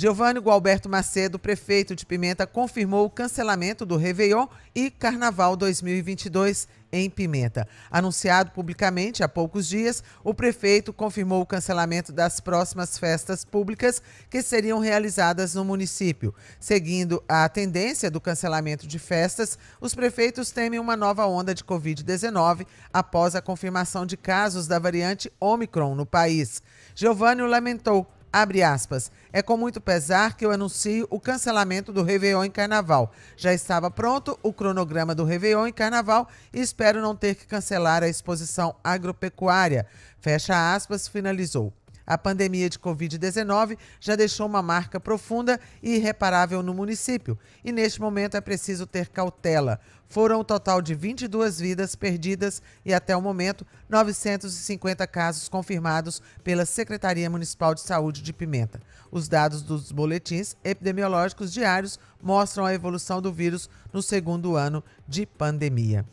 Giovanni Gualberto Macedo, prefeito de Pimenta, confirmou o cancelamento do Réveillon e Carnaval 2022 em Pimenta. Anunciado publicamente há poucos dias, o prefeito confirmou o cancelamento das próximas festas públicas que seriam realizadas no município. Seguindo a tendência do cancelamento de festas, os prefeitos temem uma nova onda de Covid-19 após a confirmação de casos da variante Omicron no país. Giovanni lamentou Abre aspas. É com muito pesar que eu anuncio o cancelamento do Réveillon em Carnaval. Já estava pronto o cronograma do Réveillon em Carnaval e espero não ter que cancelar a exposição agropecuária. Fecha aspas, finalizou. A pandemia de Covid-19 já deixou uma marca profunda e irreparável no município, e neste momento é preciso ter cautela. Foram um total de 22 vidas perdidas e, até o momento, 950 casos confirmados pela Secretaria Municipal de Saúde de Pimenta. Os dados dos boletins epidemiológicos diários mostram a evolução do vírus no segundo ano de pandemia.